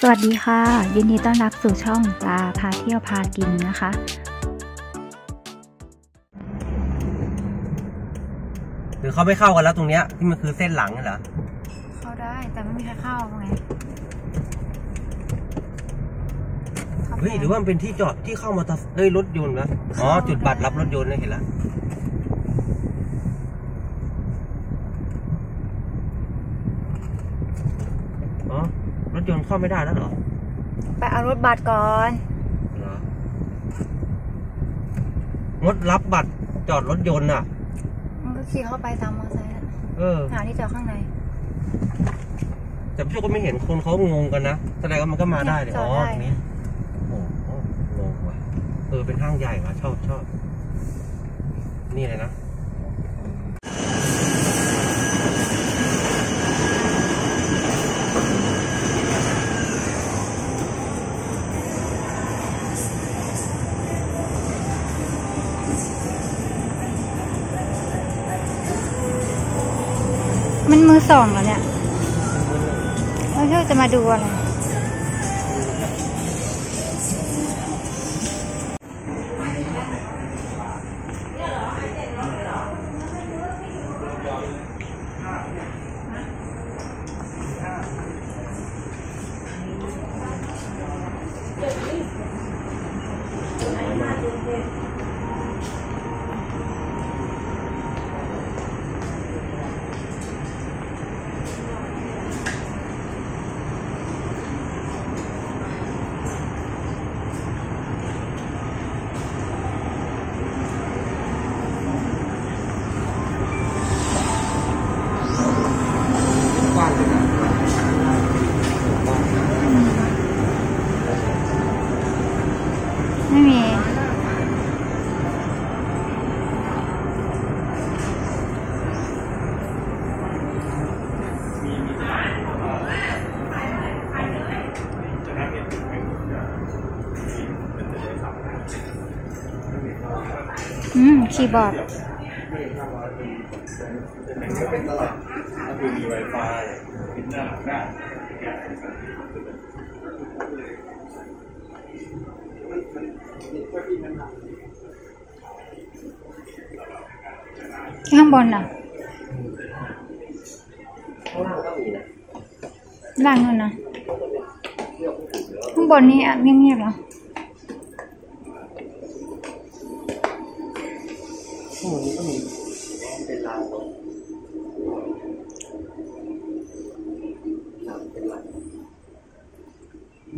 สวัสดีค่ะ ยินดีต้อนรับสู่ช่องปลาพาเที่ยวพากินนะคะ หรือเขาไม่เข้ากันแล้วตรงเนี้ยที่มันคือเส้นหลังน่ะเหรอเข้าได้แต่ไม่มีใครเข้าไงเฮ้ยหรือว่ามันเป็นที่จอดที่เข้ามอเตอร์เอ้ยรถยนต์นะอ๋อจุดบัตรรับรถยนต์นะเห็นแล้วอ๋อรถยนต์ เข้าไม่ได้แล้วเหรอ ไปเอารถบัตรก่อนเหรองดรับบัตรจอดรถยนต์อะ มันก็ขี่เข้าไปตามมอเตอร์ไซค์น่ะเออ หาที่จอดข้างในแต่พี่โชคก็ไม่เห็นคนเขางงกันนะแสดงว่ามันก็มาได้เลยจอ๋ออดได้ตรงนี้โอ้โหงงว่ะเออเป็นห้างใหญ่ว่ะชอบชอบ นี่เลยนะ มันมือสองแล้วเนี่ยแล้วพี่จะมาดูอะไรกว้ อืมคีย์บอร์ดข้างบนอะล่างก็มีนะล่างนู่นนะข้างบนนี่เงียบๆเหรอ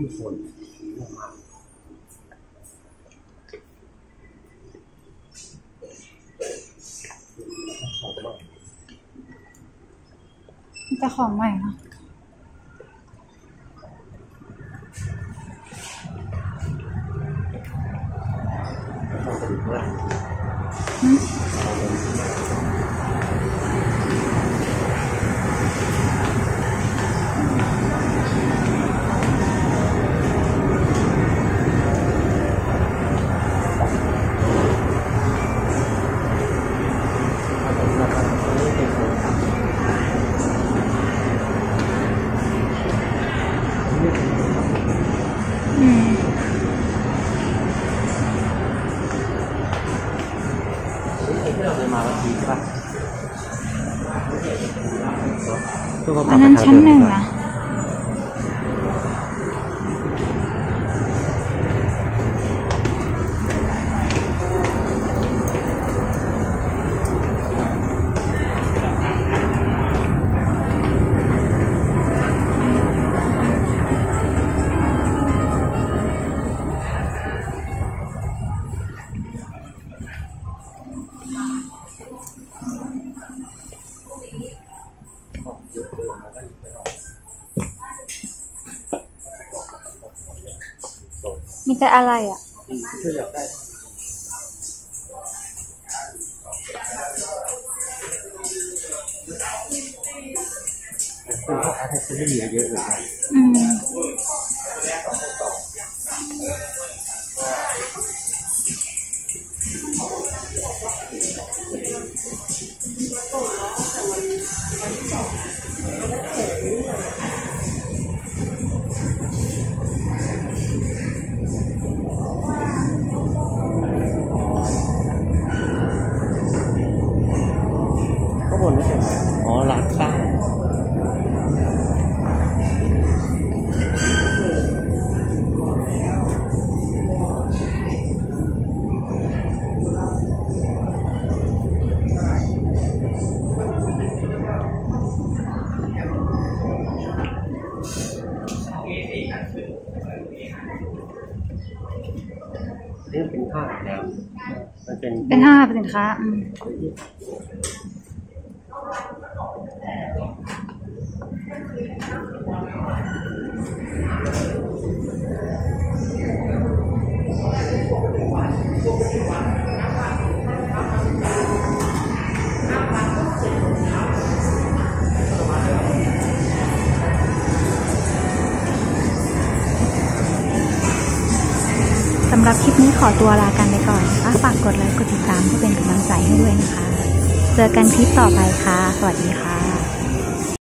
มีคนลงมาของบ้างจะของใหม่เหรอของกระดูกล่างหืม ที่เราเคยมาวันทีใช่ปะอันนั้นชั้นหนึ่งนะ มีแต่อะไรอะช่วยอยากได้เป็นพวกอาร์ตเซอรี่เยอะเลยนะอื มนี่เป็นผ้าแล้วมันเป็นเป็นห้าเป็นสินค้าอืม หรับคลิปนี้ขอตัวลากันไปก่อนนะคะฝากกดไลค์กดติดตามเพื่อเป็นกำลังใจให้ด้วยนะคะ เจอกันคลิปต่อไปค่ะ สวัสดีค่ะ